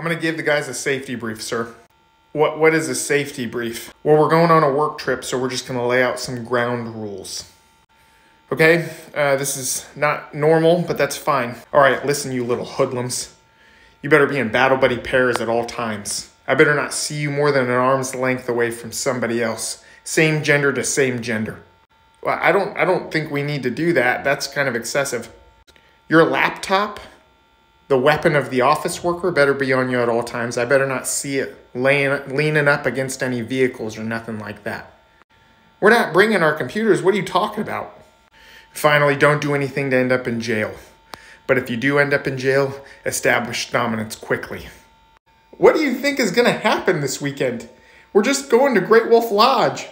I'm gonna give the guys a safety brief, sir. What what is a safety brief? Well, we're going on a work trip, so we're just gonna lay out some ground rules. Okay, uh, this is not normal, but that's fine. All right, listen, you little hoodlums. You better be in battle buddy pairs at all times. I better not see you more than an arm's length away from somebody else. Same gender to same gender. Well, I don't I don't think we need to do that. That's kind of excessive. Your laptop, the weapon of the office worker, better be on you at all times. I better not see it laying leaning up against any vehicles or nothing like that. We're not bringing our computers. What are you talking about? Finally, don't do anything to end up in jail. But if you do end up in jail, establish dominance quickly. What do you think is going to happen this weekend? We're just going to Great Wolf Lodge.